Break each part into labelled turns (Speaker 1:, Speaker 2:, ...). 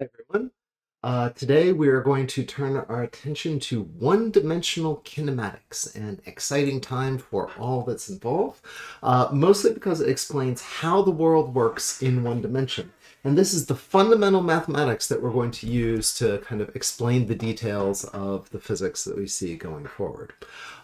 Speaker 1: Hi, everyone. Uh, today we are going to turn our attention to one-dimensional kinematics, an exciting time for all that's involved, uh, mostly because it explains how the world works in one dimension. And this is the fundamental mathematics that we're going to use to kind of explain the details of the physics that we see going forward.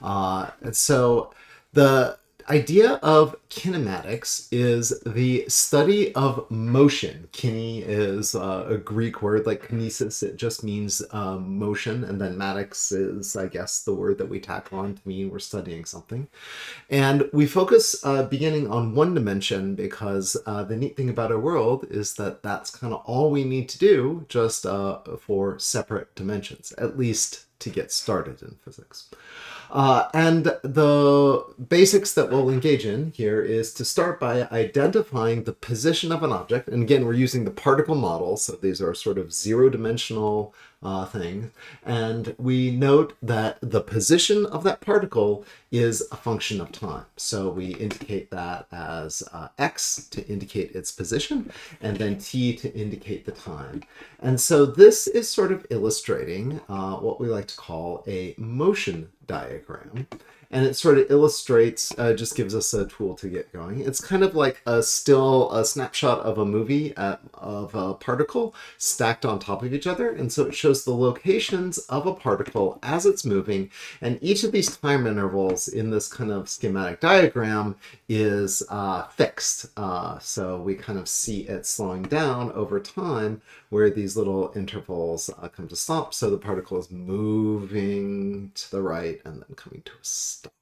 Speaker 1: Uh, and so the idea of kinematics is the study of motion. Kine is uh, a Greek word like kinesis. It just means um, motion. And then matics is, I guess, the word that we tack on to mean we're studying something. And we focus uh, beginning on one dimension because uh, the neat thing about our world is that that's kind of all we need to do just uh, for separate dimensions, at least to get started in physics. Uh, and the basics that we'll engage in here is to start by identifying the position of an object. And again, we're using the particle model, so these are sort of zero-dimensional uh, thing. And we note that the position of that particle is a function of time. So we indicate that as uh, x to indicate its position, and then t to indicate the time. And so this is sort of illustrating uh, what we like to call a motion diagram and it sort of illustrates, uh, just gives us a tool to get going. It's kind of like a still a snapshot of a movie uh, of a particle stacked on top of each other. And so it shows the locations of a particle as it's moving. And each of these time intervals in this kind of schematic diagram is uh, fixed. Uh, so we kind of see it slowing down over time where these little intervals uh, come to stop. So the particle is moving to the right and then coming to a stop.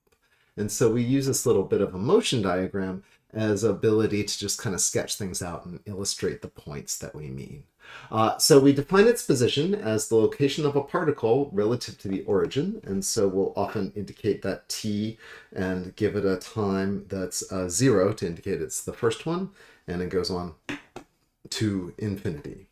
Speaker 1: And so we use this little bit of a motion diagram as ability to just kind of sketch things out and illustrate the points that we mean. Uh, so we define its position as the location of a particle relative to the origin, and so we'll often indicate that t and give it a time that's uh, zero to indicate it's the first one, and it goes on to infinity.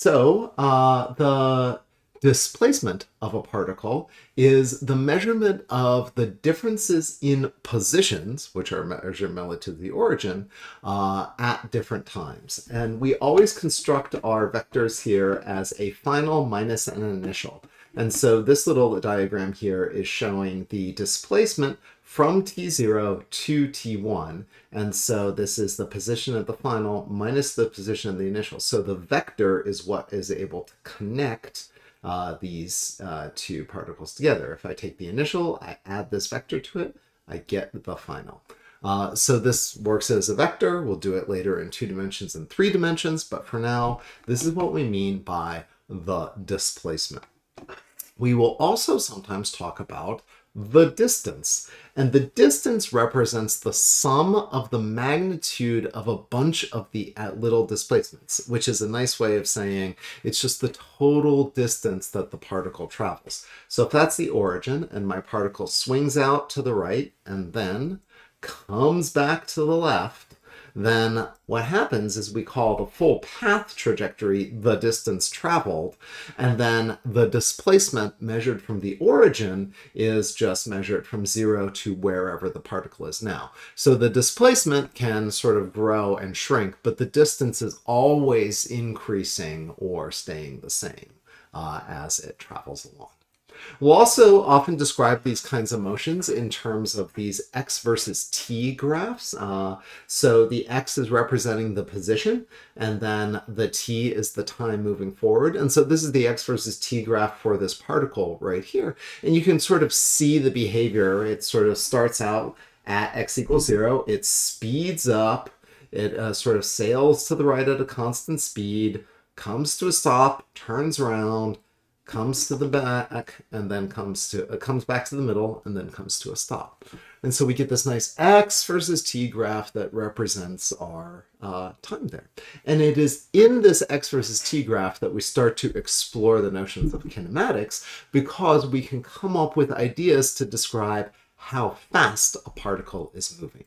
Speaker 1: So uh, the displacement of a particle is the measurement of the differences in positions, which are measured relative to the origin, uh, at different times. And we always construct our vectors here as a final minus an initial. And so this little diagram here is showing the displacement from t0 to t1. And so this is the position of the final minus the position of the initial. So the vector is what is able to connect uh, these uh, two particles together. If I take the initial, I add this vector to it, I get the final. Uh, so this works as a vector. We'll do it later in two dimensions and three dimensions, but for now, this is what we mean by the displacement. We will also sometimes talk about the distance. And the distance represents the sum of the magnitude of a bunch of the little displacements, which is a nice way of saying it's just the total distance that the particle travels. So if that's the origin and my particle swings out to the right and then comes back to the left, then what happens is we call the full path trajectory the distance traveled, and then the displacement measured from the origin is just measured from zero to wherever the particle is now. So the displacement can sort of grow and shrink, but the distance is always increasing or staying the same uh, as it travels along. We'll also often describe these kinds of motions in terms of these x versus t graphs. Uh, so the x is representing the position, and then the t is the time moving forward. And so this is the x versus t graph for this particle right here. And you can sort of see the behavior. It sort of starts out at x equals zero. It speeds up. It uh, sort of sails to the right at a constant speed, comes to a stop, turns around, comes to the back and then comes to uh, comes back to the middle and then comes to a stop. And so we get this nice x versus t graph that represents our uh, time there. And it is in this x versus t graph that we start to explore the notions of kinematics because we can come up with ideas to describe how fast a particle is moving.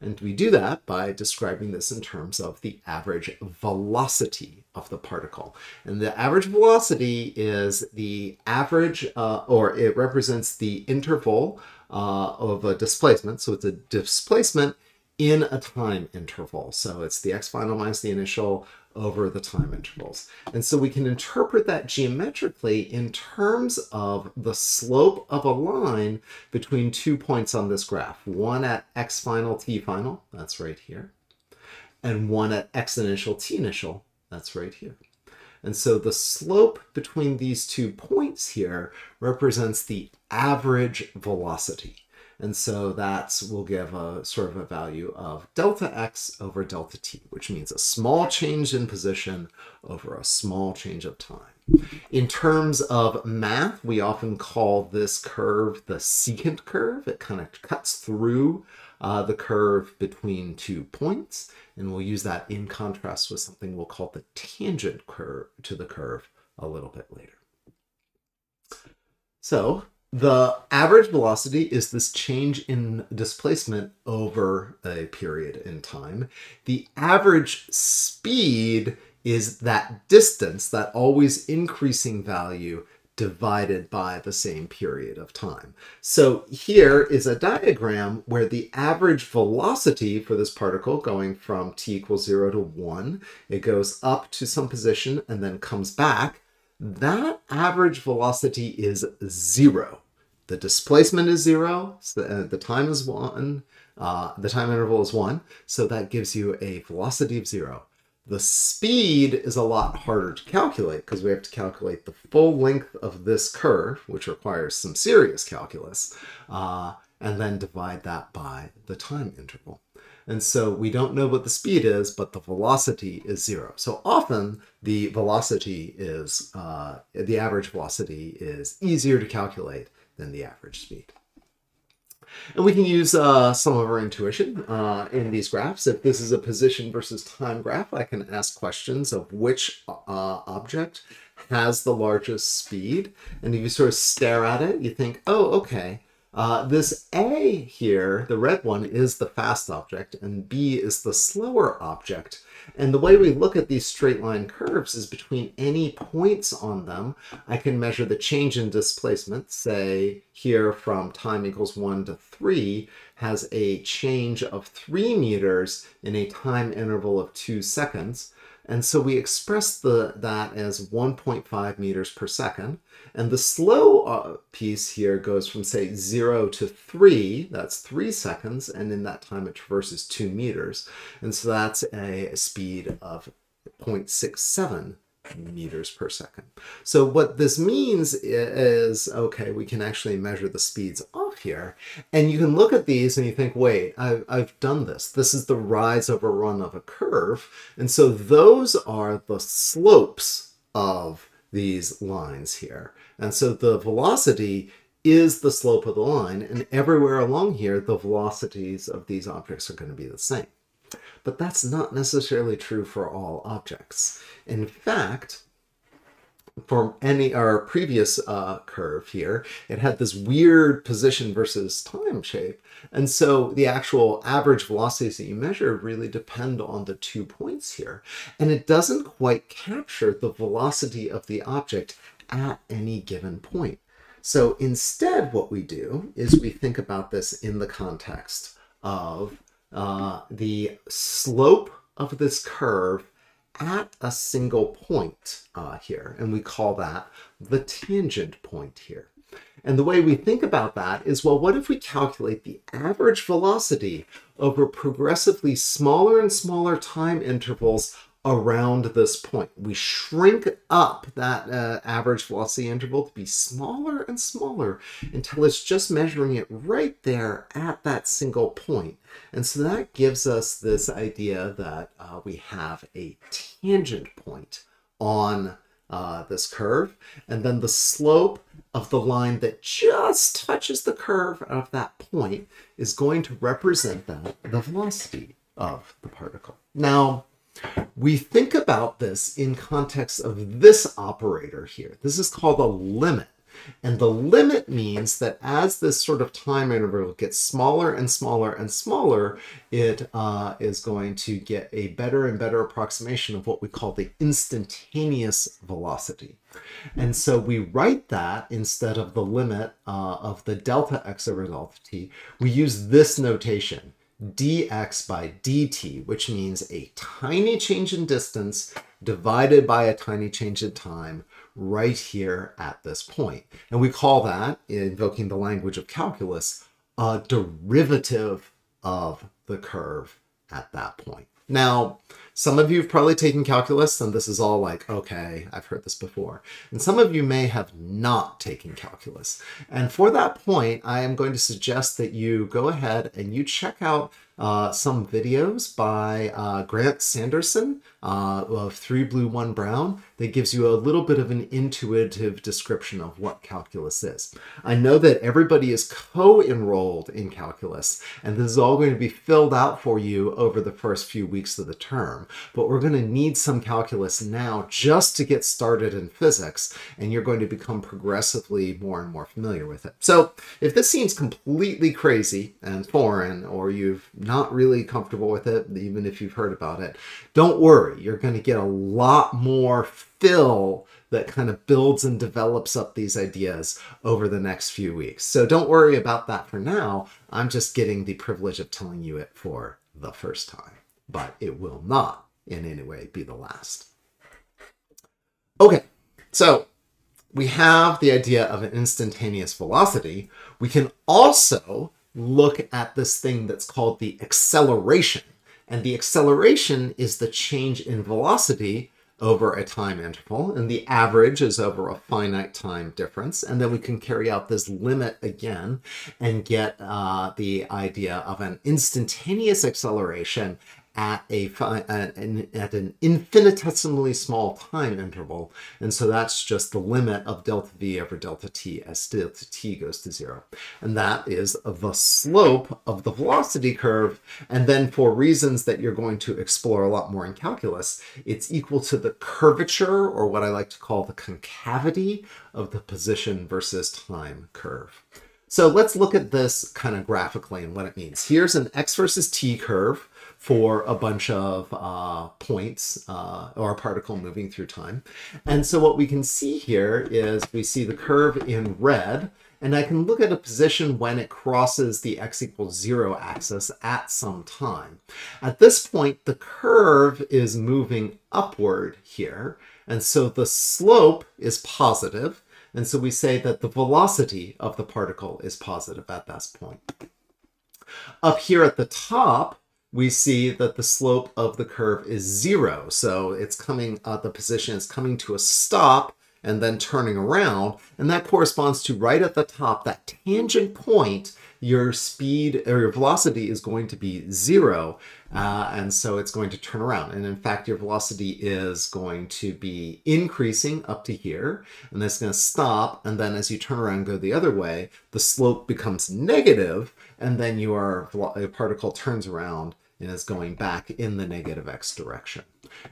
Speaker 1: And we do that by describing this in terms of the average velocity of the particle. And the average velocity is the average, uh, or it represents the interval uh, of a displacement. So it's a displacement in a time interval. So it's the x final minus the initial over the time intervals. And so we can interpret that geometrically in terms of the slope of a line between two points on this graph, one at x final, t final, that's right here, and one at x initial, t initial, that's right here. And so the slope between these two points here represents the average velocity. And so that will give a sort of a value of delta x over delta t, which means a small change in position over a small change of time. In terms of math, we often call this curve the secant curve. It kind of cuts through uh, the curve between two points, and we'll use that in contrast with something we'll call the tangent curve to the curve a little bit later. So the average velocity is this change in displacement over a period in time. The average speed is that distance, that always increasing value divided by the same period of time. So here is a diagram where the average velocity for this particle going from t equals 0 to 1, it goes up to some position and then comes back. That average velocity is 0 the displacement is zero, so the, uh, the time is one, uh, the time interval is one, so that gives you a velocity of zero. The speed is a lot harder to calculate because we have to calculate the full length of this curve, which requires some serious calculus, uh, and then divide that by the time interval. And so we don't know what the speed is, but the velocity is zero. So often the velocity is, uh, the average velocity is easier to calculate than the average speed. And we can use uh, some of our intuition uh, in these graphs. If this is a position versus time graph, I can ask questions of which uh, object has the largest speed. And if you sort of stare at it, you think, oh, okay, uh, this A here, the red one, is the fast object, and B is the slower object. And the way we look at these straight line curves is between any points on them, I can measure the change in displacement, say here from time equals 1 to 3, has a change of 3 meters in a time interval of 2 seconds. And so we express the, that as 1.5 meters per second. And the slow uh, piece here goes from, say, 0 to 3. That's 3 seconds. And in that time, it traverses 2 meters. And so that's a speed of 0.67 meters per second. So what this means is, okay, we can actually measure the speeds off here. And you can look at these and you think, wait, I've, I've done this. This is the rise over run of a curve. And so those are the slopes of these lines here. And so the velocity is the slope of the line. And everywhere along here, the velocities of these objects are going to be the same. But that's not necessarily true for all objects. In fact, for any our previous uh, curve here, it had this weird position versus time shape. And so the actual average velocities that you measure really depend on the two points here. And it doesn't quite capture the velocity of the object at any given point. So instead, what we do is we think about this in the context of uh, the slope of this curve at a single point uh, here, and we call that the tangent point here. And the way we think about that is, well, what if we calculate the average velocity over progressively smaller and smaller time intervals around this point. We shrink up that uh, average velocity interval to be smaller and smaller until it's just measuring it right there at that single point. And so that gives us this idea that uh, we have a tangent point on uh, this curve, and then the slope of the line that just touches the curve of that point is going to represent that the velocity of the particle. Now, we think about this in context of this operator here. This is called a limit. And the limit means that as this sort of time interval gets smaller and smaller and smaller, it uh, is going to get a better and better approximation of what we call the instantaneous velocity. And so we write that instead of the limit uh, of the delta x over delta t, we use this notation dx by dt, which means a tiny change in distance divided by a tiny change in time right here at this point. And we call that, invoking the language of calculus, a derivative of the curve at that point. Now, some of you have probably taken calculus and this is all like, okay, I've heard this before. And some of you may have not taken calculus. And for that point, I am going to suggest that you go ahead and you check out uh, some videos by uh, Grant Sanderson uh, of 3Blue1Brown that gives you a little bit of an intuitive description of what calculus is. I know that everybody is co-enrolled in calculus and this is all going to be filled out for you over the first few weeks of the term, but we're going to need some calculus now just to get started in physics and you're going to become progressively more and more familiar with it. So if this seems completely crazy and foreign or you've not really comfortable with it, even if you've heard about it, don't worry. You're going to get a lot more fill that kind of builds and develops up these ideas over the next few weeks. So don't worry about that for now. I'm just getting the privilege of telling you it for the first time, but it will not in any way be the last. Okay, so we have the idea of an instantaneous velocity. We can also look at this thing that's called the acceleration. And the acceleration is the change in velocity over a time interval, and the average is over a finite time difference. And then we can carry out this limit again and get uh, the idea of an instantaneous acceleration at a at an infinitesimally small time interval. And so that's just the limit of delta v over delta t as delta t goes to zero. And that is the slope of the velocity curve. And then for reasons that you're going to explore a lot more in calculus, it's equal to the curvature or what I like to call the concavity of the position versus time curve. So let's look at this kind of graphically and what it means. Here's an x versus t curve for a bunch of uh, points uh, or a particle moving through time. And so what we can see here is we see the curve in red, and I can look at a position when it crosses the x equals zero axis at some time. At this point, the curve is moving upward here, and so the slope is positive, and so we say that the velocity of the particle is positive at that point. Up here at the top, we see that the slope of the curve is zero. So it's coming, uh, the position is coming to a stop and then turning around. And that corresponds to right at the top, that tangent point, your speed or your velocity is going to be zero. Uh, and so it's going to turn around. And in fact, your velocity is going to be increasing up to here, and that's going to stop. And then as you turn around and go the other way, the slope becomes negative, and then your, your particle turns around and is going back in the negative x direction.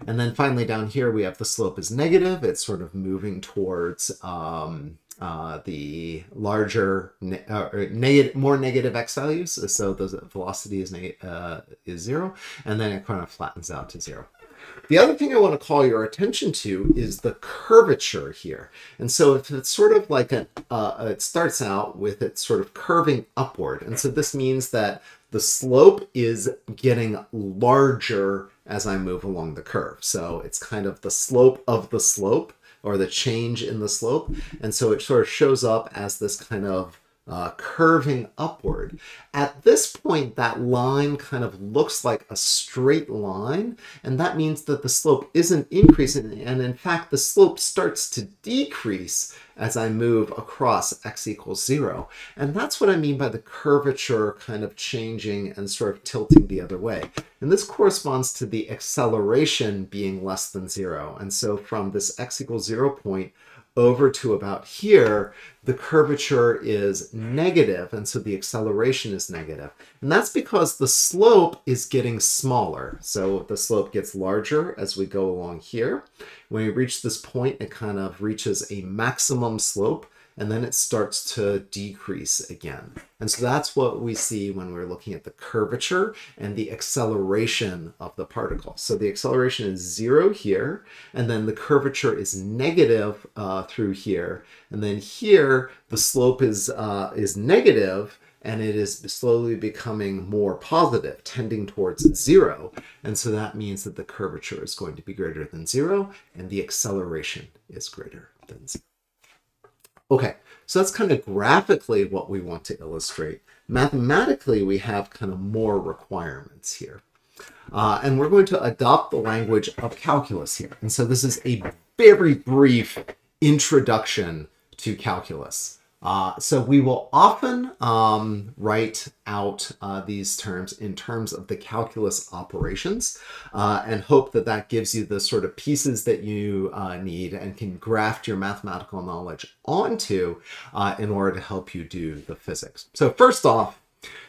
Speaker 1: And then finally down here we have the slope is negative. It's sort of moving towards um, uh, the larger, ne uh, negative, more negative x values. So the velocity is, uh, is zero, and then it kind of flattens out to zero. The other thing I want to call your attention to is the curvature here. And so if it's sort of like an, uh, it starts out with it sort of curving upward. And so this means that the slope is getting larger as I move along the curve. So it's kind of the slope of the slope or the change in the slope. And so it sort of shows up as this kind of uh, curving upward. At this point, that line kind of looks like a straight line, and that means that the slope isn't increasing, and in fact, the slope starts to decrease as I move across x equals zero. And that's what I mean by the curvature kind of changing and sort of tilting the other way. And this corresponds to the acceleration being less than zero. And so from this x equals zero point, over to about here, the curvature is negative, and so the acceleration is negative. And that's because the slope is getting smaller. So the slope gets larger as we go along here. When we reach this point, it kind of reaches a maximum slope, and then it starts to decrease again. And so that's what we see when we're looking at the curvature and the acceleration of the particle. So the acceleration is zero here, and then the curvature is negative uh, through here. And then here, the slope is, uh, is negative, and it is slowly becoming more positive, tending towards zero. And so that means that the curvature is going to be greater than zero, and the acceleration is greater than zero. Okay, so that's kind of graphically what we want to illustrate. Mathematically, we have kind of more requirements here. Uh, and we're going to adopt the language of calculus here. And so this is a very brief introduction to calculus. Uh, so we will often um, write out uh, these terms in terms of the calculus operations uh, and hope that that gives you the sort of pieces that you uh, need and can graft your mathematical knowledge onto uh, in order to help you do the physics. So first off,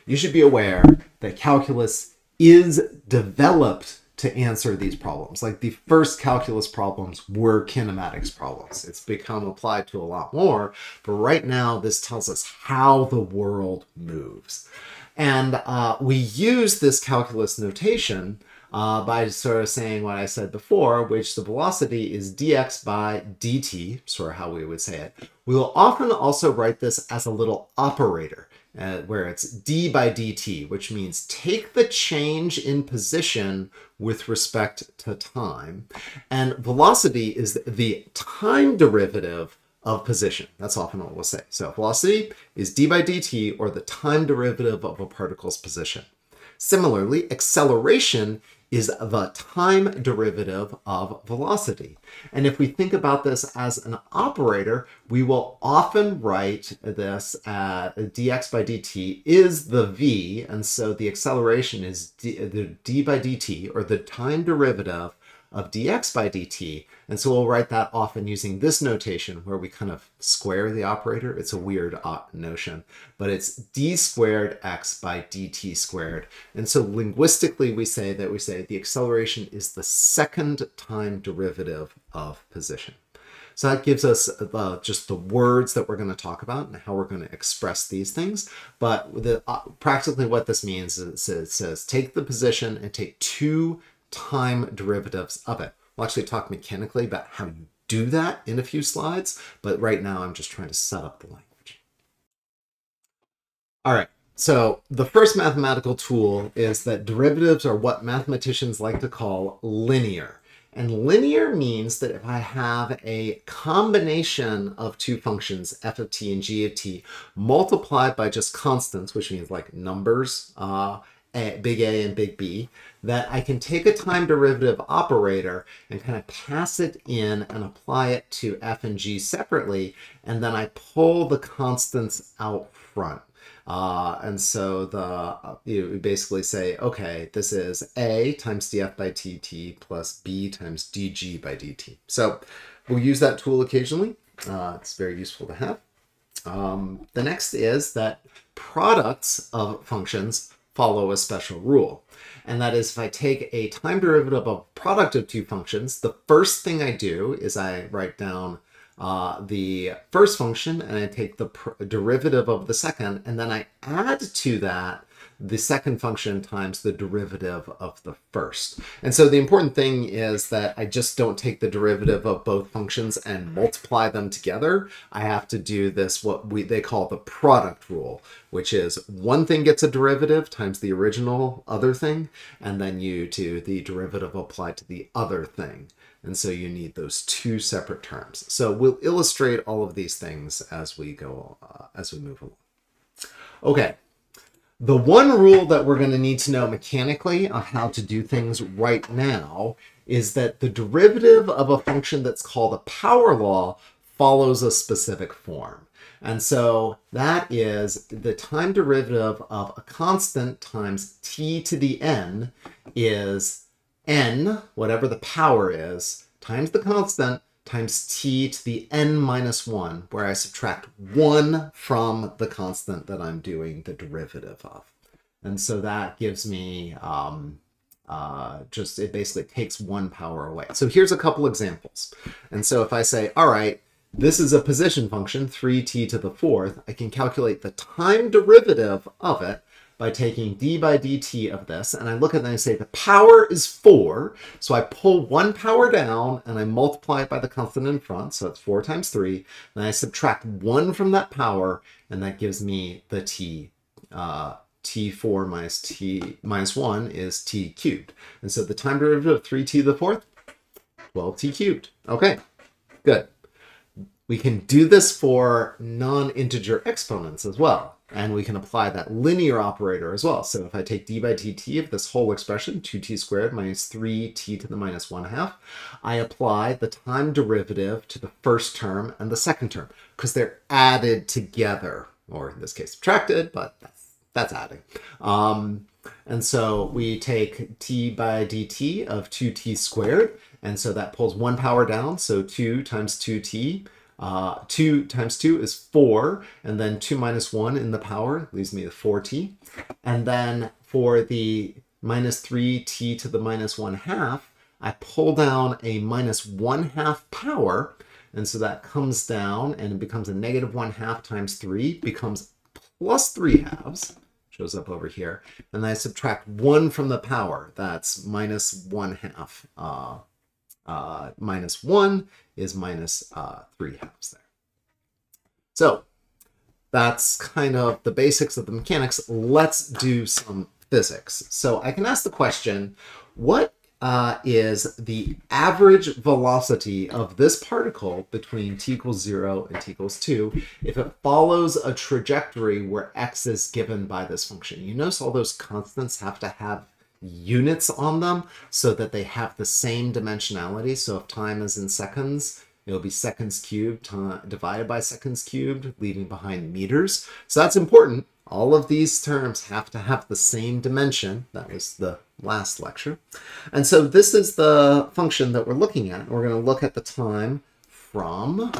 Speaker 1: you should be aware that calculus is developed to answer these problems. Like the first calculus problems were kinematics problems. It's become applied to a lot more, but right now this tells us how the world moves. And uh, we use this calculus notation uh, by sort of saying what I said before, which the velocity is dx by dt, sort of how we would say it. We will often also write this as a little operator uh, where it's d by dt, which means take the change in position with respect to time. And velocity is the time derivative of position. That's often what we'll say. So velocity is d by dt, or the time derivative of a particle's position. Similarly, acceleration is the time derivative of velocity. And if we think about this as an operator, we will often write this at dx by dt is the v, and so the acceleration is d, the d by dt, or the time derivative of dx by dt. And so we'll write that often using this notation where we kind of square the operator. It's a weird notion, but it's d squared x by dt squared. And so linguistically, we say that we say the acceleration is the second time derivative of position. So that gives us uh, just the words that we're going to talk about and how we're going to express these things. But the, uh, practically what this means is it says take the position and take two time derivatives of it. We'll actually talk mechanically about how you do that in a few slides, but right now I'm just trying to set up the language. All right, so the first mathematical tool is that derivatives are what mathematicians like to call linear. And linear means that if I have a combination of two functions, f of t and g of t, multiplied by just constants, which means like numbers, uh, a, big A and big B, that I can take a time derivative operator and kind of pass it in and apply it to f and g separately, and then I pull the constants out front. Uh, and so the you basically say, okay, this is a times df by dt plus b times dg by dt. So we'll use that tool occasionally. Uh, it's very useful to have. Um, the next is that products of functions follow a special rule. And that is if I take a time derivative of product of two functions, the first thing I do is I write down uh, the first function and I take the derivative of the second, and then I add to that the second function times the derivative of the first. And so the important thing is that I just don't take the derivative of both functions and multiply them together. I have to do this, what we they call the product rule, which is one thing gets a derivative times the original other thing, and then you do the derivative applied to the other thing. And so you need those two separate terms. So we'll illustrate all of these things as we go, uh, as we move along. Okay, the one rule that we're going to need to know mechanically on how to do things right now is that the derivative of a function that's called a power law follows a specific form. And so that is the time derivative of a constant times t to the n is n, whatever the power is, times the constant times t to the n minus 1, where I subtract 1 from the constant that I'm doing the derivative of. And so that gives me um, uh, just, it basically takes one power away. So here's a couple examples. And so if I say, all right, this is a position function, 3t to the fourth, I can calculate the time derivative of it by taking d by dt of this, and I look at it and I say the power is 4, so I pull one power down and I multiply it by the constant in front, so it's 4 times 3, then I subtract 1 from that power, and that gives me the t uh, t4 minus t minus 1 is t cubed. And so the time derivative of 3t to the fourth, 12t cubed. Okay, good. We can do this for non-integer exponents as well. And we can apply that linear operator as well. So if I take d by dt of this whole expression, 2t squared minus 3t to the minus 1 half, I apply the time derivative to the first term and the second term because they're added together, or in this case subtracted, but that's, that's adding. Um, and so we take t by dt of 2t squared, and so that pulls one power down, so 2 times 2t uh, 2 times 2 is 4, and then 2 minus 1 in the power leaves me with 4t. And then for the minus 3t to the minus 1 half, I pull down a minus 1 half power, and so that comes down and it becomes a negative 1 half times 3, becomes plus 3 halves, shows up over here. And then I subtract 1 from the power, that's minus 1 half. Uh, uh, minus 1 is minus, uh, 3 halves there. So that's kind of the basics of the mechanics. Let's do some physics. So I can ask the question, what uh, is the average velocity of this particle between t equals 0 and t equals 2 if it follows a trajectory where x is given by this function. You notice all those constants have to have units on them so that they have the same dimensionality. So if time is in seconds, it'll be seconds cubed divided by seconds cubed, leaving behind meters. So that's important. All of these terms have to have the same dimension. That was the last lecture. And so this is the function that we're looking at. We're going to look at the time from,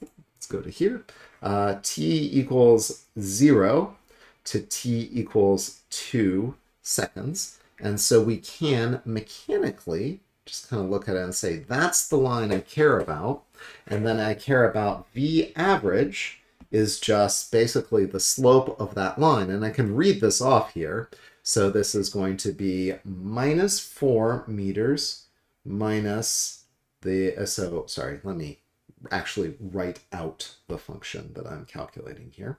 Speaker 1: let's go to here, uh, t equals 0 to t equals 2 seconds. And so we can mechanically just kind of look at it and say, that's the line I care about. And then I care about V average is just basically the slope of that line. And I can read this off here. So this is going to be minus 4 meters minus the, uh, so sorry, let me actually write out the function that I'm calculating here.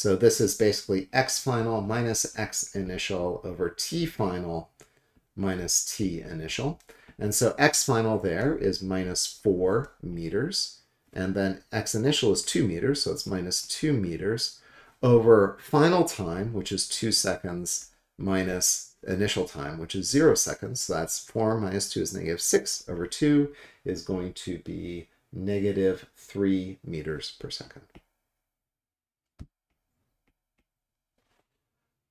Speaker 1: So this is basically x final minus x initial over t final minus t initial. And so x final there is minus 4 meters. And then x initial is 2 meters, so it's minus 2 meters over final time, which is 2 seconds, minus initial time, which is 0 seconds. So that's 4 minus 2 is negative 6 over 2 is going to be negative 3 meters per second.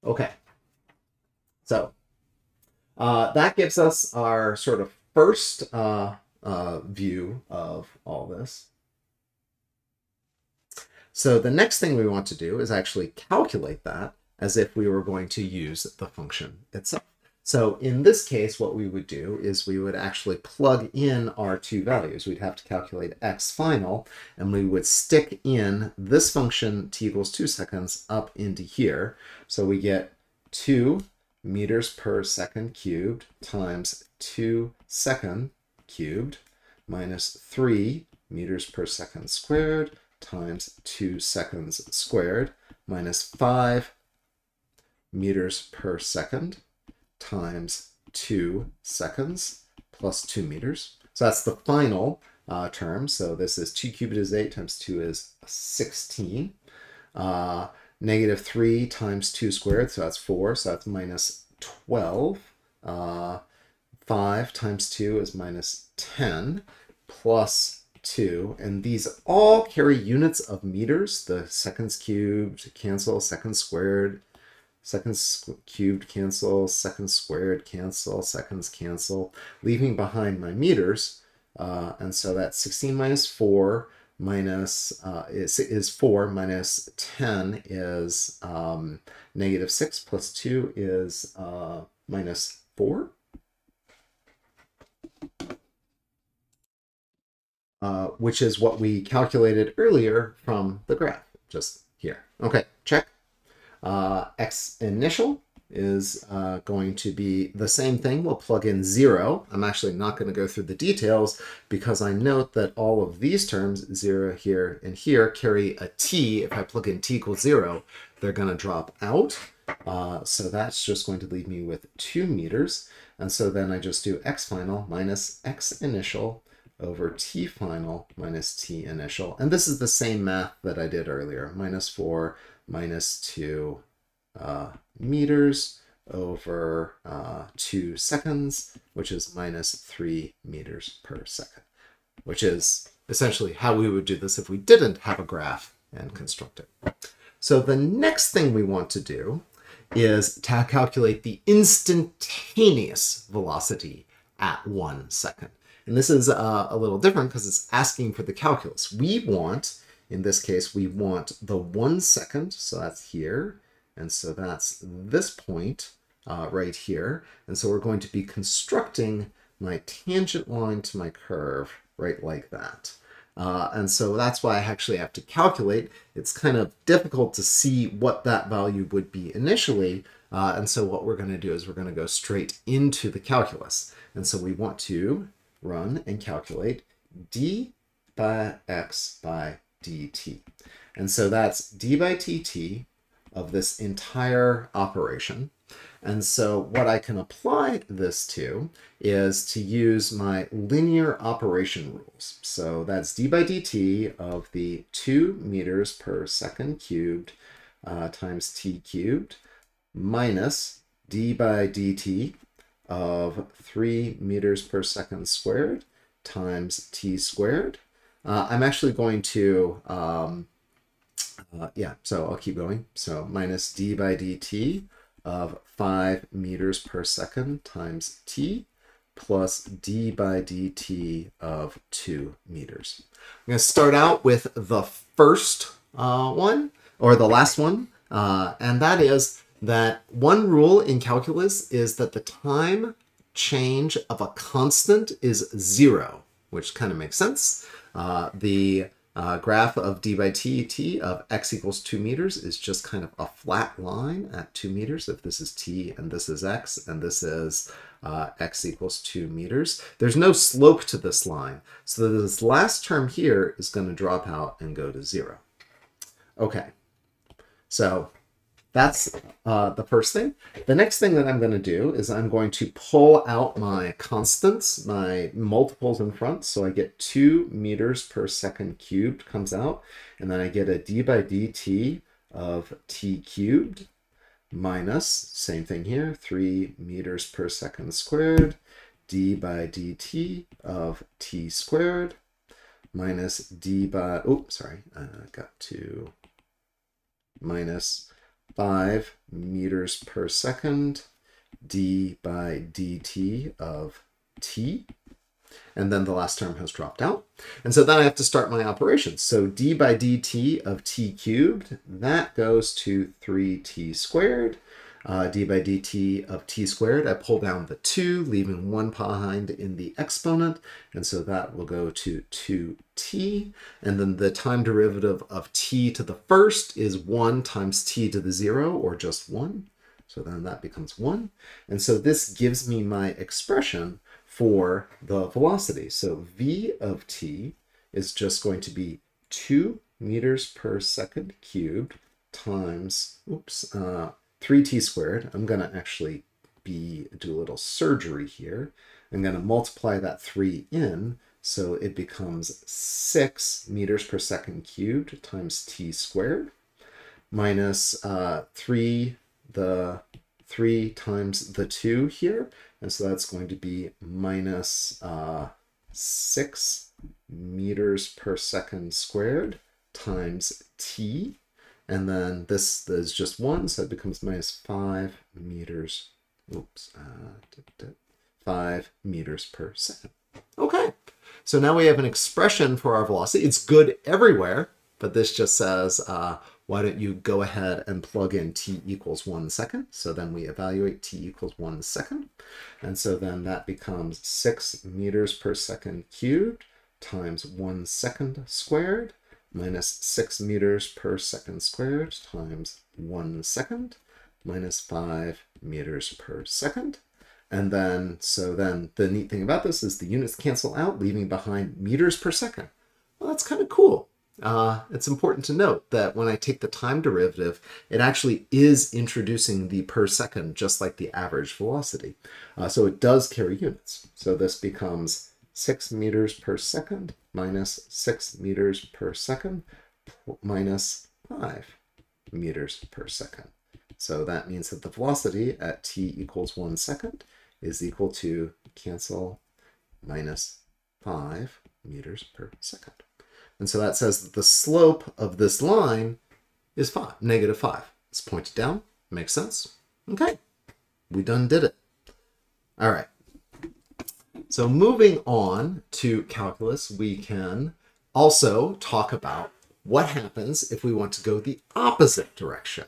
Speaker 1: Okay. So uh, that gives us our sort of first uh, uh, view of all this. So the next thing we want to do is actually calculate that as if we were going to use the function itself. So in this case, what we would do is we would actually plug in our two values. We'd have to calculate x final, and we would stick in this function t equals 2 seconds up into here. So we get 2 meters per second cubed times 2 second cubed minus 3 meters per second squared times 2 seconds squared minus 5 meters per second times 2 seconds plus 2 meters. So that's the final uh, term. So this is 2 cubed is 8 times 2 is 16. Uh, negative 3 times 2 squared, so that's 4, so that's minus 12. Uh, 5 times 2 is minus 10, plus 2, and these all carry units of meters. The seconds cubed cancel, seconds squared, seconds cubed cancel, seconds squared cancel, seconds cancel, leaving behind my meters. Uh, and so that's 16 minus 4 minus uh, is, is 4 minus 10 is um, negative 6 plus 2 is uh, minus 4. Uh, which is what we calculated earlier from the graph, just here. Okay, check uh, x initial is uh, going to be the same thing. We'll plug in 0. I'm actually not going to go through the details because I note that all of these terms, 0 here and here, carry a t. If I plug in t equals 0, they're going to drop out. Uh, so that's just going to leave me with 2 meters. And so then I just do x final minus x initial over t final minus t initial. And this is the same math that I did earlier, minus 4 minus 2 uh, meters over uh, 2 seconds, which is minus 3 meters per second, which is essentially how we would do this if we didn't have a graph and construct it. So the next thing we want to do is to calculate the instantaneous velocity at one second. And this is uh, a little different because it's asking for the calculus. We want, in this case, we want the one second, so that's here, and so that's this point uh, right here. And so we're going to be constructing my tangent line to my curve right like that. Uh, and so that's why I actually have to calculate. It's kind of difficult to see what that value would be initially. Uh, and so what we're going to do is we're going to go straight into the calculus. And so we want to run and calculate d by x by dt. And so that's d by dt of this entire operation. And so what I can apply this to is to use my linear operation rules. So that's d by dt of the 2 meters per second cubed uh, times t cubed minus d by dt of 3 meters per second squared times t squared. Uh, I'm actually going to, um, uh, yeah, so I'll keep going. So minus d by dt of 5 meters per second times t plus d by dt of 2 meters. I'm going to start out with the first uh, one, or the last one, uh, and that is that one rule in calculus is that the time change of a constant is zero, which kind of makes sense. Uh, the uh, graph of d by t of x equals 2 meters is just kind of a flat line at 2 meters if this is t and this is x and this is uh, x equals 2 meters. There's no slope to this line, so this last term here is going to drop out and go to 0. Okay, so that's uh, the first thing. The next thing that I'm going to do is I'm going to pull out my constants, my multiples in front. So I get 2 meters per second cubed comes out. And then I get a d by dt of t cubed minus, same thing here, 3 meters per second squared, d by dt of t squared minus d by, oh, sorry, I got to minus 5 meters per second d by dt of t. And then the last term has dropped out. And so then I have to start my operations. So d by dt of t cubed, that goes to 3t squared uh, d by dt of t squared. I pull down the 2, leaving 1 behind in the exponent, and so that will go to 2t. And then the time derivative of t to the first is 1 times t to the 0, or just 1. So then that becomes 1. And so this gives me my expression for the velocity. So v of t is just going to be 2 meters per second cubed times, oops, uh, 3t squared. I'm going to actually be do a little surgery here. I'm going to multiply that 3 in, so it becomes 6 meters per second cubed times t squared minus uh, 3, the 3 times the 2 here, and so that's going to be minus, uh, 6 meters per second squared times t and then this is just one, so it becomes minus five meters. Oops, uh, five meters per second. Okay, so now we have an expression for our velocity. It's good everywhere, but this just says, uh, why don't you go ahead and plug in t equals one second? So then we evaluate t equals one second. And so then that becomes six meters per second cubed times one second squared minus 6 meters per second squared times 1 second. minus 5 meters per second. And then, so then the neat thing about this is the units cancel out, leaving behind meters per second. Well, that's kind of cool. Uh, it's important to note that when I take the time derivative, it actually is introducing the per second, just like the average velocity. Uh, so it does carry units. So this becomes 6 meters per second minus 6 meters per second minus 5 meters per second. So that means that the velocity at t equals 1 second is equal to cancel minus 5 meters per second. And so that says that the slope of this line is 5, negative 5. It's pointed down. Makes sense? Okay. We done did it. All right. So moving on to calculus, we can also talk about what happens if we want to go the opposite direction.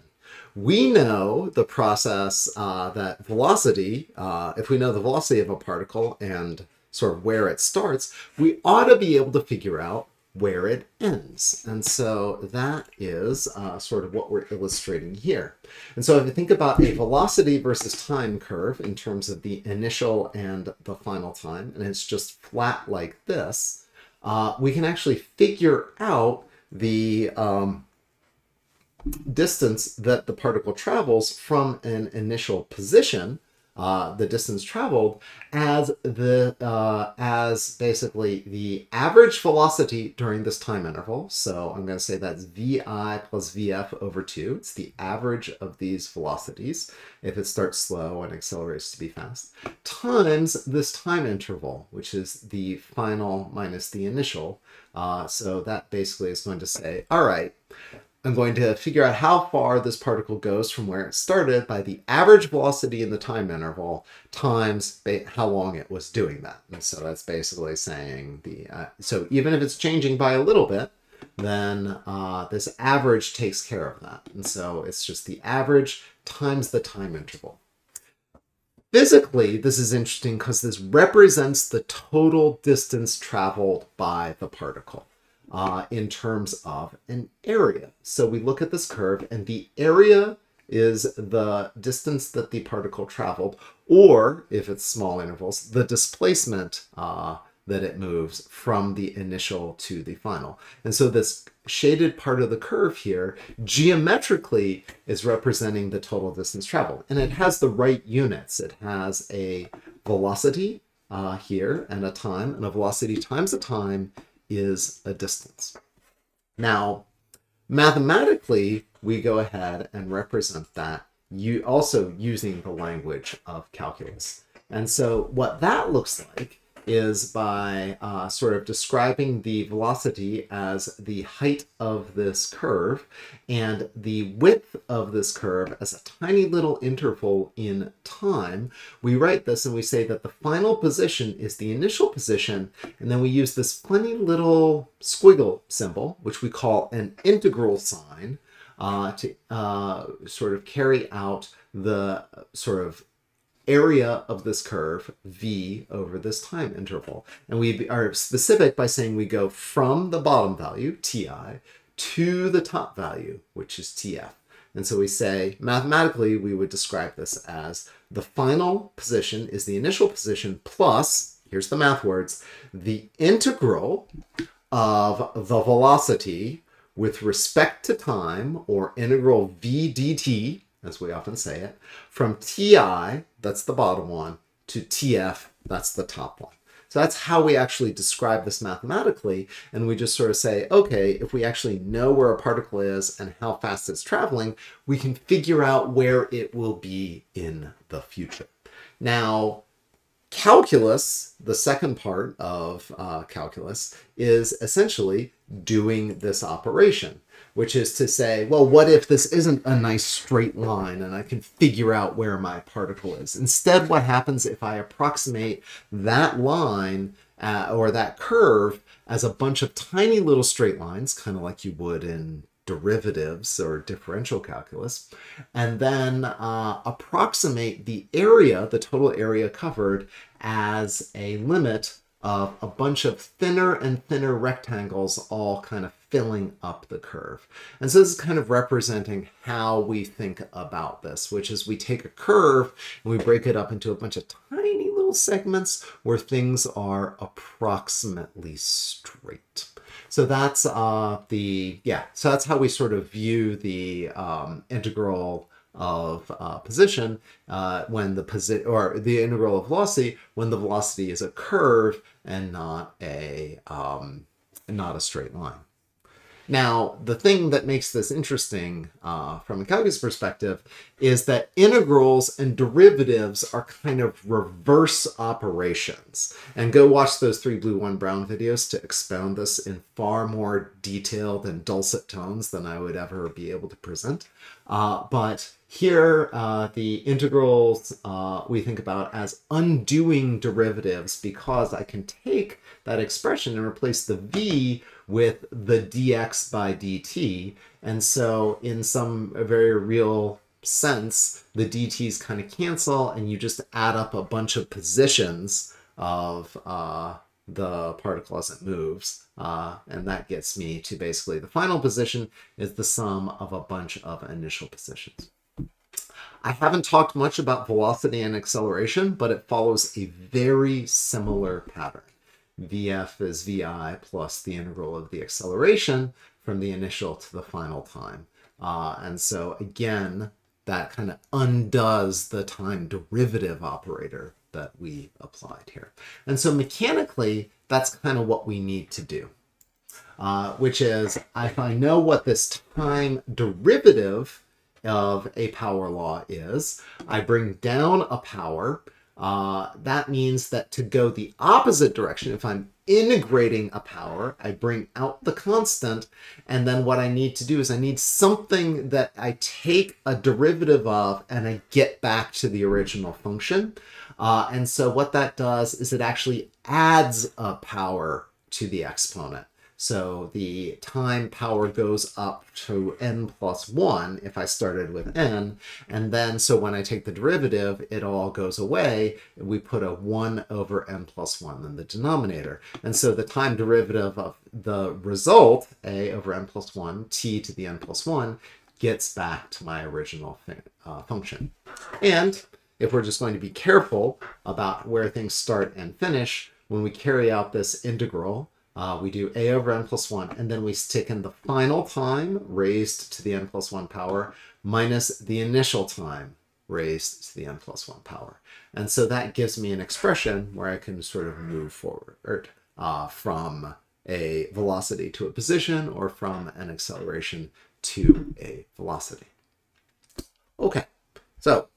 Speaker 1: We know the process uh, that velocity, uh, if we know the velocity of a particle and sort of where it starts, we ought to be able to figure out where it ends. And so that is uh, sort of what we're illustrating here. And so if you think about a velocity versus time curve in terms of the initial and the final time, and it's just flat like this, uh, we can actually figure out the um, distance that the particle travels from an initial position uh, the distance traveled as the uh, as basically the average velocity during this time interval. So I'm going to say that's vi plus vf over 2. It's the average of these velocities if it starts slow and accelerates to be fast, times this time interval, which is the final minus the initial. Uh, so that basically is going to say, all right, I'm going to figure out how far this particle goes from where it started by the average velocity in the time interval times how long it was doing that. And so that's basically saying the, uh, so even if it's changing by a little bit, then uh, this average takes care of that. And so it's just the average times the time interval. Physically, this is interesting because this represents the total distance traveled by the particle uh, in terms of an area. So we look at this curve and the area is the distance that the particle traveled, or if it's small intervals, the displacement uh, that it moves from the initial to the final. And so this shaded part of the curve here geometrically is representing the total distance traveled. And it has the right units. It has a velocity uh, here and a time, and a velocity times a time is a distance. Now, mathematically, we go ahead and represent that you also using the language of calculus. And so what that looks like is by uh, sort of describing the velocity as the height of this curve and the width of this curve as a tiny little interval in time. We write this and we say that the final position is the initial position, and then we use this funny little squiggle symbol, which we call an integral sign, uh, to uh, sort of carry out the sort of area of this curve, v, over this time interval. And we are specific by saying we go from the bottom value, ti, to the top value, which is tf. And so we say, mathematically, we would describe this as the final position is the initial position plus, here's the math words, the integral of the velocity with respect to time, or integral v dt, as we often say it, from ti, that's the bottom one, to tf, that's the top one. So that's how we actually describe this mathematically. And we just sort of say, okay, if we actually know where a particle is and how fast it's traveling, we can figure out where it will be in the future. Now, calculus, the second part of uh, calculus, is essentially doing this operation which is to say, well, what if this isn't a nice straight line and I can figure out where my particle is? Instead, what happens if I approximate that line uh, or that curve as a bunch of tiny little straight lines, kind of like you would in derivatives or differential calculus, and then uh, approximate the area, the total area covered, as a limit of a bunch of thinner and thinner rectangles all kind of filling up the curve. And so this is kind of representing how we think about this, which is we take a curve and we break it up into a bunch of tiny little segments where things are approximately straight. So that's uh, the, yeah, so that's how we sort of view the um, integral of uh, position uh, when the position or the integral of velocity when the velocity is a curve and not a um, not a straight line. Now, the thing that makes this interesting uh, from a calculus perspective is that integrals and derivatives are kind of reverse operations. And go watch those 3Blue1Brown videos to expound this in far more detailed and dulcet tones than I would ever be able to present. Uh, but here, uh, the integrals uh, we think about as undoing derivatives because I can take that expression and replace the v with the dx by dt. And so in some very real sense, the dt's kind of cancel and you just add up a bunch of positions of uh, the particle as it moves. Uh, and that gets me to basically the final position is the sum of a bunch of initial positions. I haven't talked much about velocity and acceleration, but it follows a very similar pattern. Vf is Vi plus the integral of the acceleration from the initial to the final time. Uh, and so again, that kind of undoes the time derivative operator that we applied here. And so mechanically, that's kind of what we need to do, uh, which is if I know what this time derivative of a power law is. I bring down a power. Uh, that means that to go the opposite direction, if I'm integrating a power, I bring out the constant, and then what I need to do is I need something that I take a derivative of and I get back to the original function. Uh, and so what that does is it actually adds a power to the exponent. So the time power goes up to n plus 1 if I started with n. And then, so when I take the derivative, it all goes away. We put a 1 over n plus 1 in the denominator. And so the time derivative of the result, a over n plus 1, t to the n plus 1, gets back to my original uh, function. And if we're just going to be careful about where things start and finish, when we carry out this integral, uh, we do a over n plus 1, and then we stick in the final time raised to the n plus 1 power minus the initial time raised to the n plus 1 power. And so that gives me an expression where I can sort of move forward uh, from a velocity to a position or from an acceleration to a velocity. Okay, so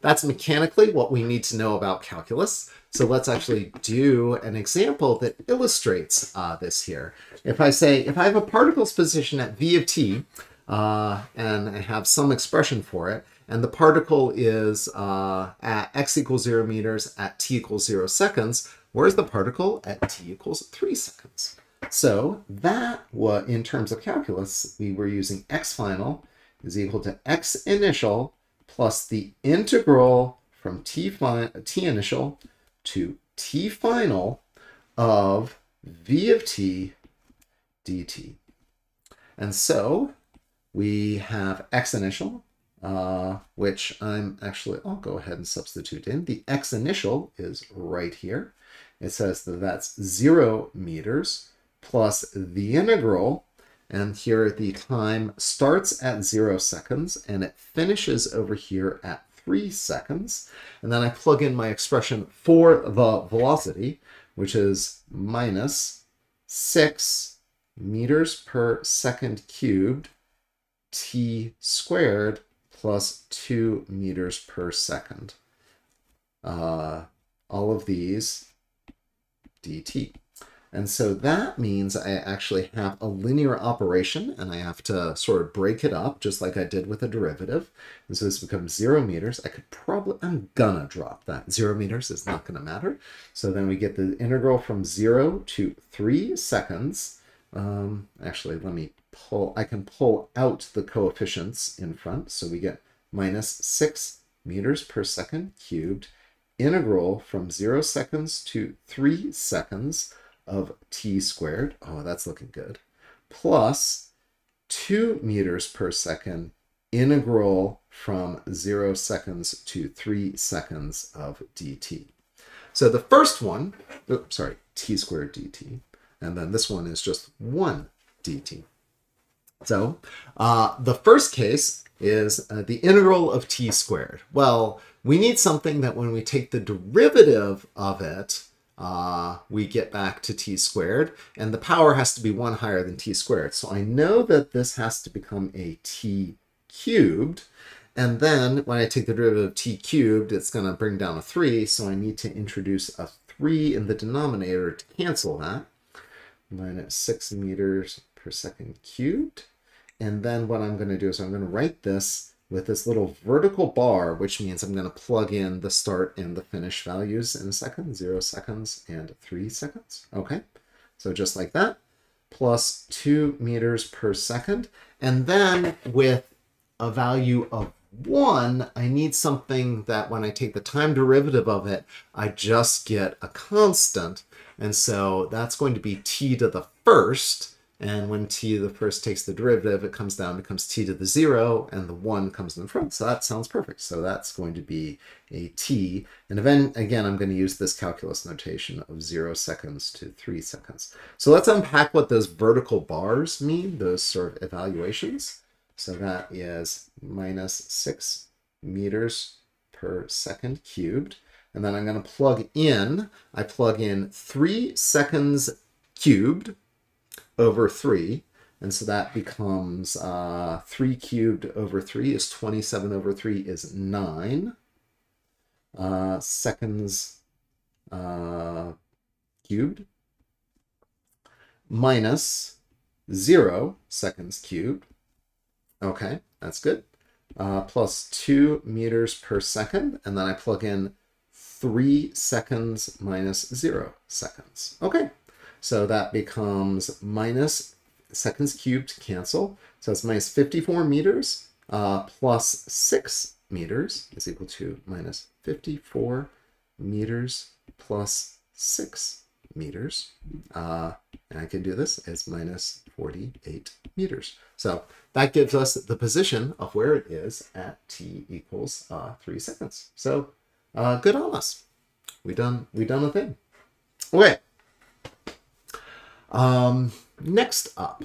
Speaker 1: that's mechanically what we need to know about calculus. So let's actually do an example that illustrates uh, this here. If I say, if I have a particle's position at v of t, uh, and I have some expression for it, and the particle is uh, at x equals 0 meters at t equals 0 seconds, where's the particle at t equals 3 seconds? So that, was, in terms of calculus, we were using x final is equal to x initial plus the integral from t, t initial to t final of v of t dt. And so we have x initial, uh, which I'm actually, I'll go ahead and substitute in. The x initial is right here. It says that that's zero meters plus the integral, and here the time starts at zero seconds and it finishes over here at three seconds. And then I plug in my expression for the velocity, which is minus six meters per second cubed t squared plus two meters per second. Uh, all of these dt. And so that means I actually have a linear operation and I have to sort of break it up just like I did with a derivative. And so this becomes zero meters. I could probably, I'm gonna drop that. Zero meters is not gonna matter. So then we get the integral from zero to three seconds. Um, actually, let me pull, I can pull out the coefficients in front. So we get minus six meters per second cubed integral from zero seconds to three seconds of t squared, oh, that's looking good, plus 2 meters per second integral from 0 seconds to 3 seconds of dt. So the first one, oops, sorry, t squared dt, and then this one is just 1 dt. So uh, the first case is uh, the integral of t squared. Well, we need something that when we take the derivative of it, uh, we get back to t squared, and the power has to be 1 higher than t squared. So I know that this has to become a t cubed, and then when I take the derivative of t cubed, it's going to bring down a 3, so I need to introduce a 3 in the denominator to cancel that. Minus 6 meters per second cubed. And then what I'm going to do is I'm going to write this with this little vertical bar, which means I'm going to plug in the start and the finish values in a second, 0 seconds and 3 seconds. Okay, so just like that, plus 2 meters per second. And then with a value of 1, I need something that when I take the time derivative of it, I just get a constant. And so that's going to be t to the first. And when t to the first takes the derivative, it comes down, becomes t to the 0, and the 1 comes in front. So that sounds perfect. So that's going to be a t. And then, again, I'm going to use this calculus notation of 0 seconds to 3 seconds. So let's unpack what those vertical bars mean, those sort of evaluations. So that is minus 6 meters per second cubed. And then I'm going to plug in, I plug in 3 seconds cubed over 3. And so that becomes uh, 3 cubed over 3 is 27 over 3 is 9 uh, seconds uh, cubed minus 0 seconds cubed Okay, that's good. Uh, plus 2 meters per second, and then I plug in 3 seconds minus 0 seconds. Okay, so that becomes minus seconds cubed cancel. So it's minus 54 meters uh, plus 6 meters is equal to minus 54 meters plus 6 meters. Uh, and I can do this as minus 48 meters. So that gives us the position of where it is at t equals uh, 3 seconds. So uh, good on us. We done we done a thing. Okay. Um, next up,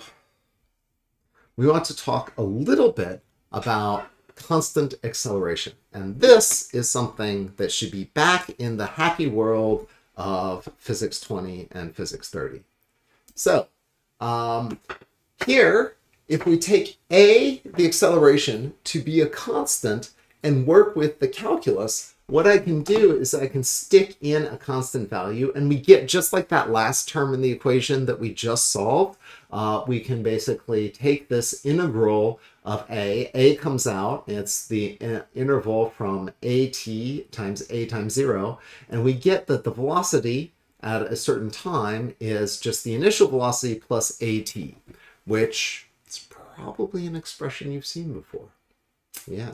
Speaker 1: we want to talk a little bit about constant acceleration. And this is something that should be back in the happy world of physics 20 and physics 30. So um, here, if we take a, the acceleration, to be a constant and work with the calculus, what I can do is I can stick in a constant value and we get just like that last term in the equation that we just solved. Uh, we can basically take this integral of a. a comes out, it's the interval from at times a times 0, and we get that the velocity at a certain time is just the initial velocity plus at, which is probably an expression you've seen before. Yeah.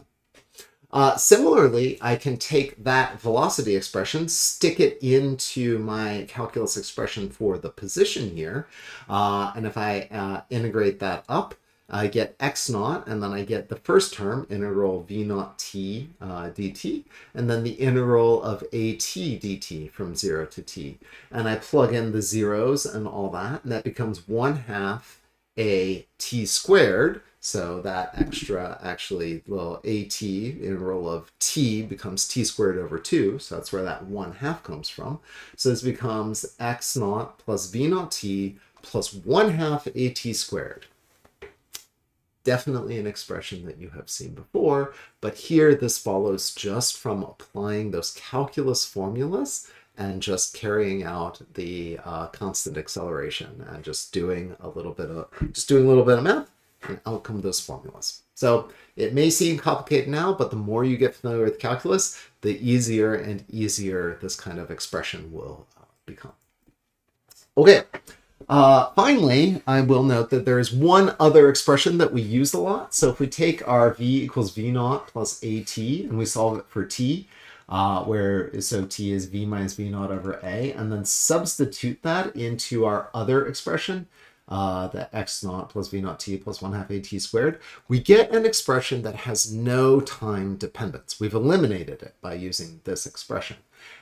Speaker 1: Uh, similarly, I can take that velocity expression, stick it into my calculus expression for the position here, uh, and if I uh, integrate that up, I get x naught, and then I get the first term, integral v naught t uh, dt, and then the integral of at dt from 0 to t. And I plug in the zeros and all that, and that becomes 1 half a t squared, so that extra, actually, little at integral of t becomes t squared over 2. So that's where that 1 half comes from. So this becomes x naught plus v naught t plus 1 half at squared definitely an expression that you have seen before, but here this follows just from applying those calculus formulas and just carrying out the uh, constant acceleration and just doing a little bit of just doing a little bit of math and out come those formulas. So it may seem complicated now, but the more you get familiar with calculus, the easier and easier this kind of expression will uh, become. Okay, uh, finally, I will note that there is one other expression that we use a lot. So if we take our v equals v naught plus at and we solve it for t, uh, where so t is v minus v naught over a, and then substitute that into our other expression, uh, the x naught plus v naught t plus 1 half at squared, we get an expression that has no time dependence. We've eliminated it by using this expression.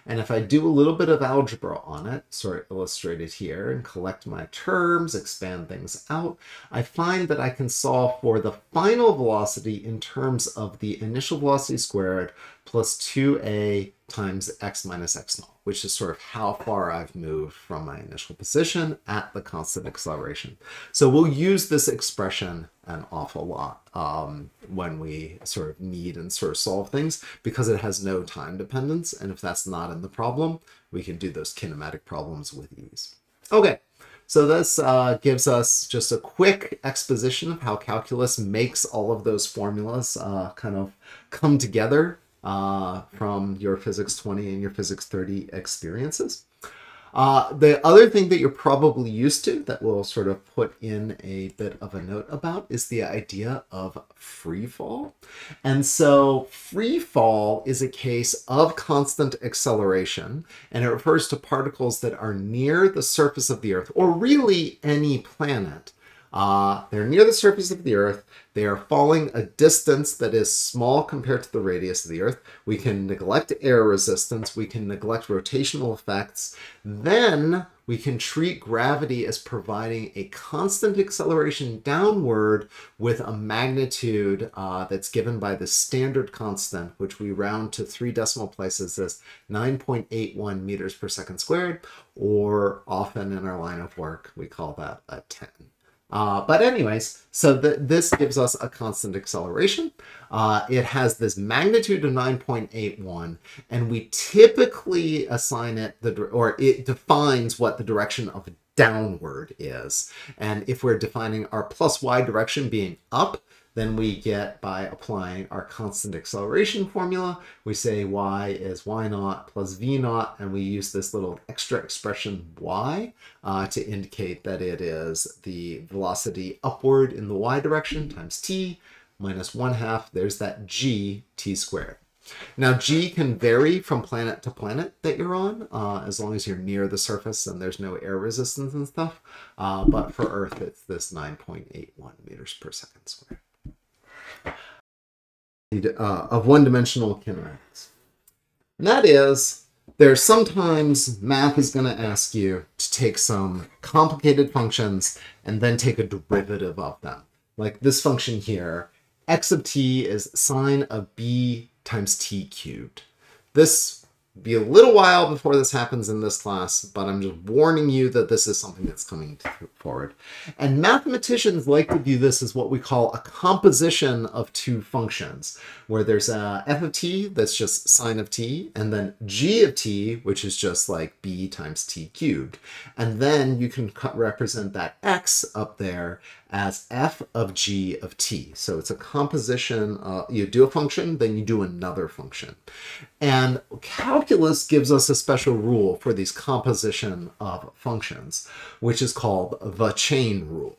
Speaker 1: And if I do a little bit of algebra on it, sort of illustrated here, and collect my terms, expand things out, I find that I can solve for the final velocity in terms of the initial velocity squared plus 2a times x minus x naught, which is sort of how far I've moved from my initial position at the constant acceleration. So we'll use this expression an awful lot um, when we sort of need and sort of solve things because it has no time dependence. And if that's not in the problem, we can do those kinematic problems with ease. Okay, so this uh, gives us just a quick exposition of how calculus makes all of those formulas uh, kind of come together uh, from your Physics 20 and your Physics 30 experiences. Uh, the other thing that you're probably used to that we'll sort of put in a bit of a note about is the idea of free fall. And so free fall is a case of constant acceleration, and it refers to particles that are near the surface of the Earth, or really any planet, uh, they're near the surface of the Earth. They are falling a distance that is small compared to the radius of the Earth. We can neglect air resistance. We can neglect rotational effects. Then we can treat gravity as providing a constant acceleration downward with a magnitude uh, that's given by the standard constant, which we round to three decimal places as 9.81 meters per second squared, or often in our line of work, we call that a 10. Uh, but anyways, so this gives us a constant acceleration. Uh, it has this magnitude of 9.81, and we typically assign it the or it defines what the direction of downward is. And if we're defining our plus y direction being up, then we get by applying our constant acceleration formula, we say y is y naught plus v naught, and we use this little extra expression y uh, to indicate that it is the velocity upward in the y direction times t minus 1 half, there's that g t squared. Now, G can vary from planet to planet that you're on, uh, as long as you're near the surface and there's no air resistance and stuff. Uh, but for Earth, it's this 9.81 meters per second squared uh, of one-dimensional kinematics. And that is, there's sometimes math is going to ask you to take some complicated functions and then take a derivative of them. Like this function here, x of t is sine of b times t cubed. This be a little while before this happens in this class, but I'm just warning you that this is something that's coming forward. And mathematicians like to view this as what we call a composition of two functions, where there's a f of t that's just sine of t, and then g of t, which is just like b times t cubed. And then you can represent that x up there as f of g of t. So it's a composition, uh, you do a function, then you do another function. And calculus gives us a special rule for these composition of functions, which is called the chain rule.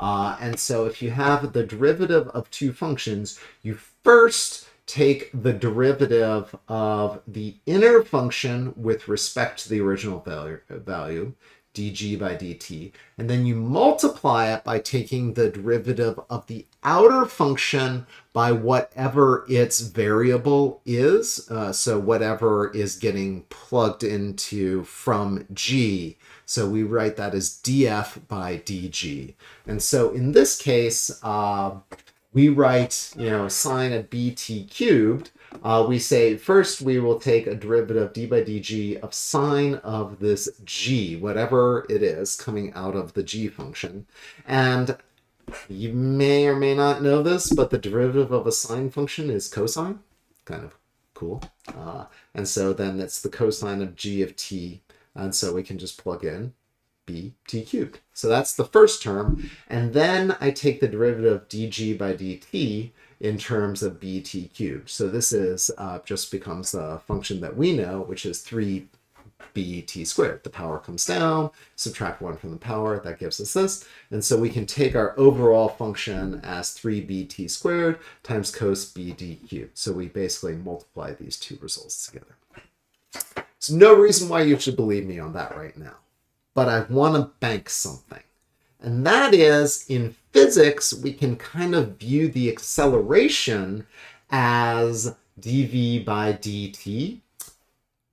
Speaker 1: Uh, and so if you have the derivative of two functions, you first take the derivative of the inner function with respect to the original value, value dg by dt, and then you multiply it by taking the derivative of the outer function by whatever its variable is, uh, so whatever is getting plugged into from g. So we write that as df by dg. And so in this case, uh, we write, you know, sine of bt cubed, uh, we say first we will take a derivative d by dg of sine of this g, whatever it is coming out of the g function. And you may or may not know this, but the derivative of a sine function is cosine. Kind of cool. Uh, and so then it's the cosine of g of t. And so we can just plug in b t cubed. So that's the first term. And then I take the derivative dg by dt in terms of bt cubed. So this is uh, just becomes a function that we know, which is 3 bt squared. The power comes down, subtract 1 from the power, that gives us this. And so we can take our overall function as 3bt squared times cos bd cubed. So we basically multiply these two results together. There's no reason why you should believe me on that right now. But I want to bank something. And that is in physics, we can kind of view the acceleration as dv by dt.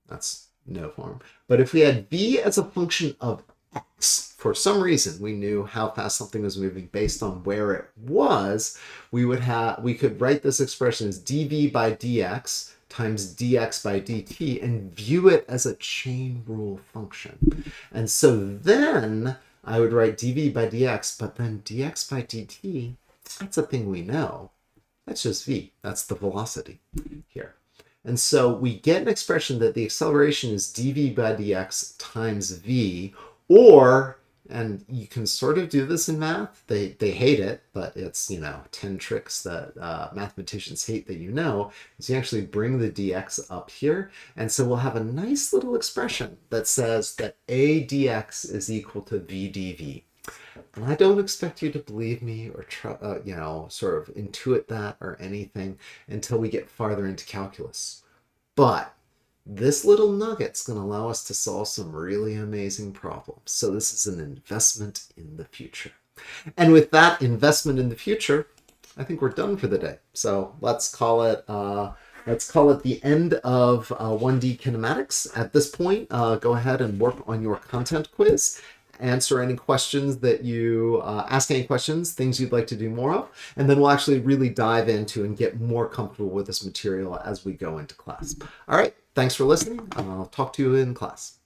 Speaker 1: That's no form. But if we had v as a function of x, for some reason we knew how fast something was moving based on where it was, we would have we could write this expression as dv by dx times dx by dt and view it as a chain rule function. And so then I would write dv by dx, but then dx by dt, that's a thing we know. That's just v. That's the velocity here. And so we get an expression that the acceleration is dv by dx times v, or, and you can sort of do this in math, they, they hate it, but it's, you know, 10 tricks that uh, mathematicians hate that you know, is you actually bring the dx up here, and so we'll have a nice little expression that says that a dx is equal to v dv. And I don't expect you to believe me or try, uh, you know, sort of intuit that or anything until we get farther into calculus. But this little nugget's going to allow us to solve some really amazing problems. So this is an investment in the future. And with that investment in the future, I think we're done for the day. So let's call it uh, let's call it the end of uh, 1D kinematics. At this point, uh, go ahead and work on your content quiz answer any questions that you uh, ask any questions, things you'd like to do more of, and then we'll actually really dive into and get more comfortable with this material as we go into class. All right, thanks for listening. I'll talk to you in class.